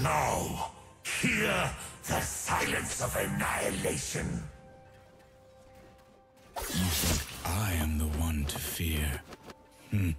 Now, hear the silence of annihilation. You think I am the one to fear? Hmm.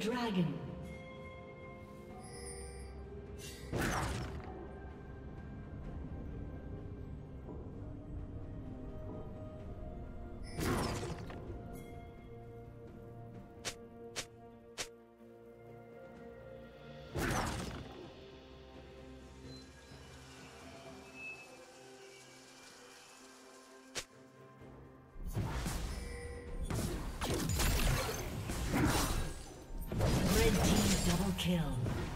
Dragon. Kill.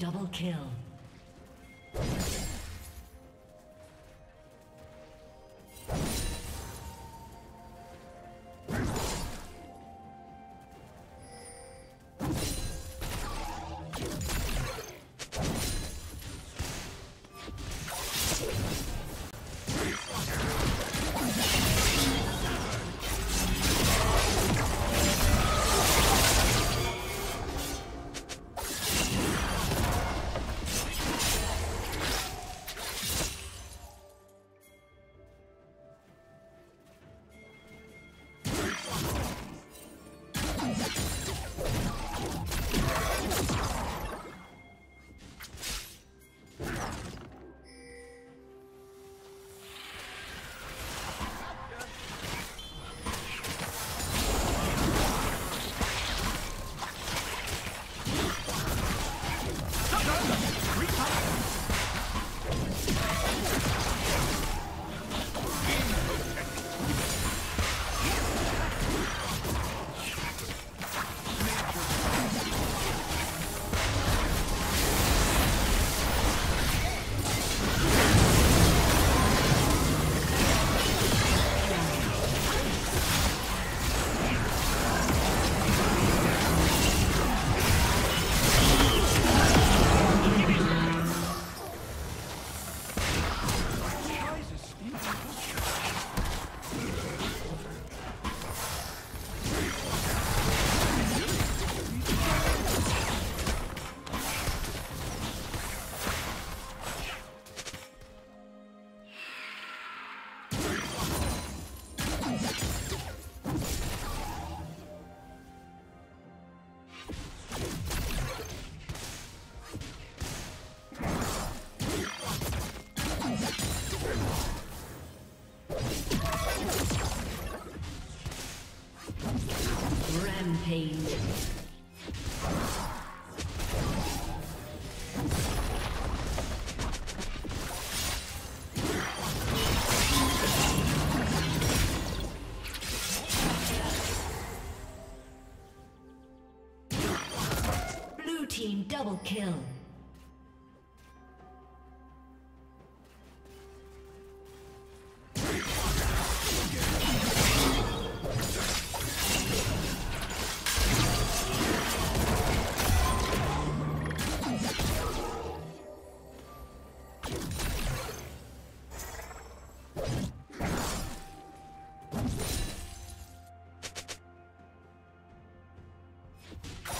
Double kill. Rampage. Ah!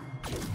Let's go.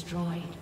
Turret